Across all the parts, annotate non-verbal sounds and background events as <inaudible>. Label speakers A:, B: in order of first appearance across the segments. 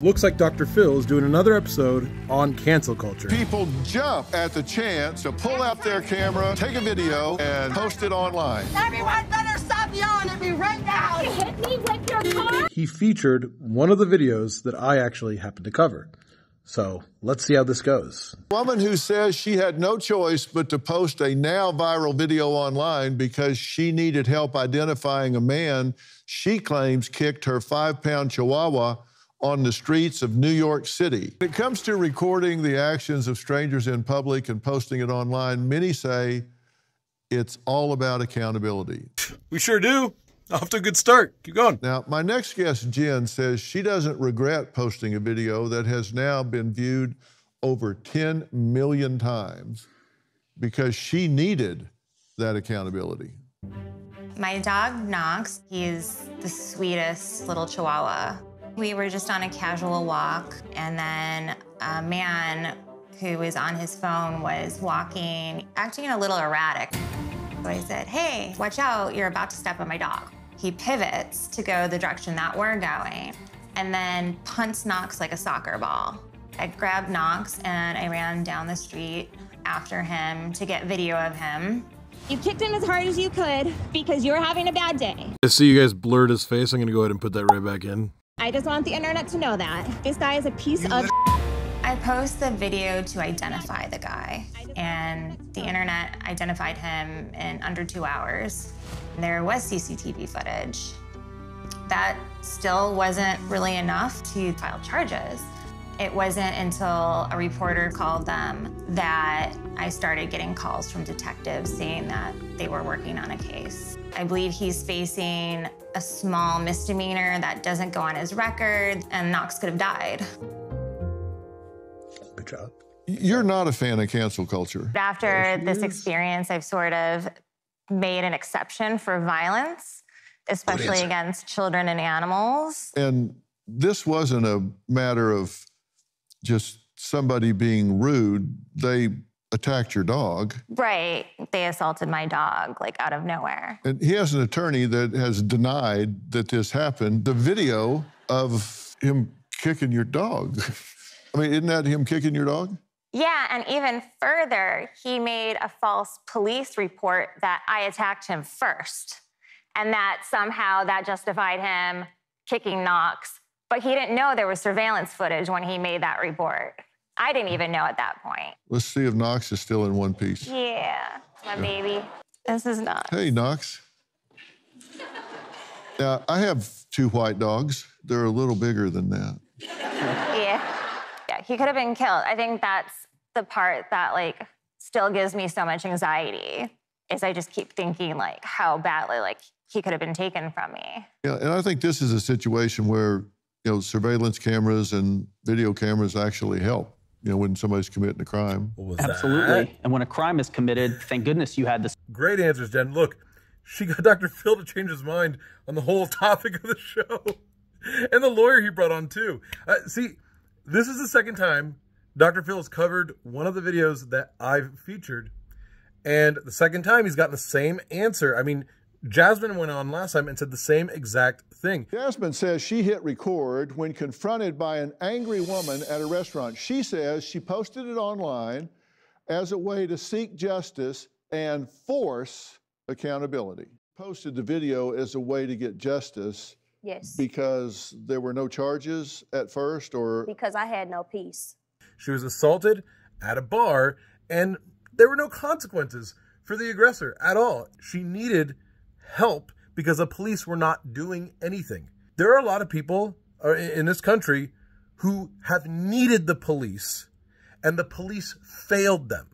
A: Looks like Dr. Phil is doing another episode on cancel culture.
B: People jump at the chance to pull out their camera, take a video, and post it online.
C: Everyone better stop yelling at me right now.
D: hit me with your car?
A: He featured one of the videos that I actually happened to cover. So let's see how this goes.
B: Woman who says she had no choice but to post a now viral video online because she needed help identifying a man she claims kicked her five pound chihuahua on the streets of New York City. When it comes to recording the actions of strangers in public and posting it online, many say it's all about accountability.
A: We sure do. Off to a good start. Keep going.
B: Now, my next guest, Jen, says she doesn't regret posting a video that has now been viewed over 10 million times because she needed that accountability.
E: My dog Knox, he's the sweetest little chihuahua. We were just on a casual walk, and then a man who was on his phone was walking, acting a little erratic. So I said, Hey, watch out, you're about to step on my dog. He pivots to go the direction that we're going, and then punts Knox like a soccer ball. I grabbed Knox and I ran down the street after him to get video of him.
D: You kicked him as hard as you could because you were having a bad day.
A: I see you guys blurred his face. I'm going to go ahead and put that right back in.
D: I just want the internet to know that. This guy is a piece of
E: I post the video to identify the guy, and the internet identified him in under two hours. There was CCTV footage. That still wasn't really enough to file charges. It wasn't until a reporter called them that I started getting calls from detectives saying that they were working on a case. I believe he's facing a small misdemeanor that doesn't go on his record, and Knox could have died.
A: Good job.
B: You're not a fan of cancel culture.
E: After this experience, I've sort of made an exception for violence, especially against children and animals.
B: And this wasn't a matter of just somebody being rude. They attacked your dog.
E: Right. They assaulted my dog, like out of nowhere.
B: And he has an attorney that has denied that this happened. The video of him kicking your dog. <laughs> I mean, isn't that him kicking your dog?
E: Yeah, and even further, he made a false police report that I attacked him first, and that somehow that justified him kicking Knox. But he didn't know there was surveillance footage when he made that report. I didn't even know at that point.
B: Let's see if Knox is still in one piece.
E: Yeah, my baby. This is not.
B: Hey, Knox. Now, I have two white dogs. They're a little bigger than that.
E: Yeah. Yeah, he could have been killed. I think that's the part that like still gives me so much anxiety is I just keep thinking like how badly like he could have been taken from me.
B: Yeah, and I think this is a situation where, you know, surveillance cameras and video cameras actually help, you know, when somebody's committing a crime.
F: Absolutely.
A: that?
F: And when a crime is committed, thank goodness you had this
A: Great answers, Jen. Look, she got <laughs> Dr. Phil to change his mind on the whole <laughs> topic of the show. <laughs> And the lawyer he brought on, too. Uh, see, this is the second time Dr. Phil has covered one of the videos that I've featured. And the second time he's gotten the same answer. I mean, Jasmine went on last time and said the same exact thing.
B: Jasmine says she hit record when confronted by an angry woman at a restaurant. She says she posted it online as a way to seek justice and force accountability. Posted the video as a way to get justice
G: Yes,
B: because there were no charges at first or
G: because I had no peace.
A: She was assaulted at a bar, and there were no consequences for the aggressor at all. She needed help because the police were not doing anything. There are a lot of people uh, in this country who have needed the police, and the police failed them.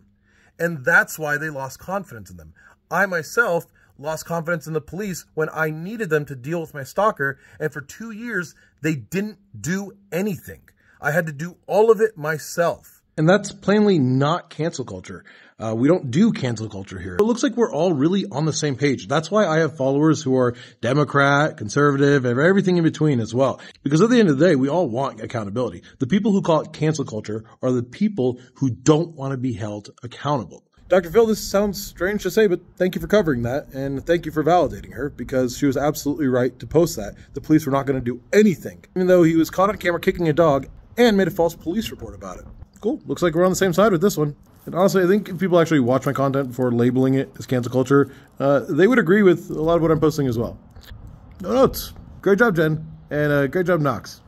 A: And that's why they lost confidence in them. I myself lost confidence in the police when I needed them to deal with my stalker, and for two years, they didn't do anything. I had to do all of it myself. And that's plainly not cancel culture. Uh, we don't do cancel culture here. It looks like we're all really on the same page. That's why I have followers who are Democrat, conservative, and everything in between as well. Because at the end of the day, we all want accountability. The people who call it cancel culture are the people who don't want to be held accountable. Dr. Phil, this sounds strange to say, but thank you for covering that, and thank you for validating her because she was absolutely right to post that. The police were not going to do anything, even though he was caught on camera kicking a dog and made a false police report about it. Cool. Looks like we're on the same side with this one. And honestly, I think if people actually watch my content before labeling it as cancel culture, uh, they would agree with a lot of what I'm posting as well. No notes. Great job, Jen. And uh, great job, Knox.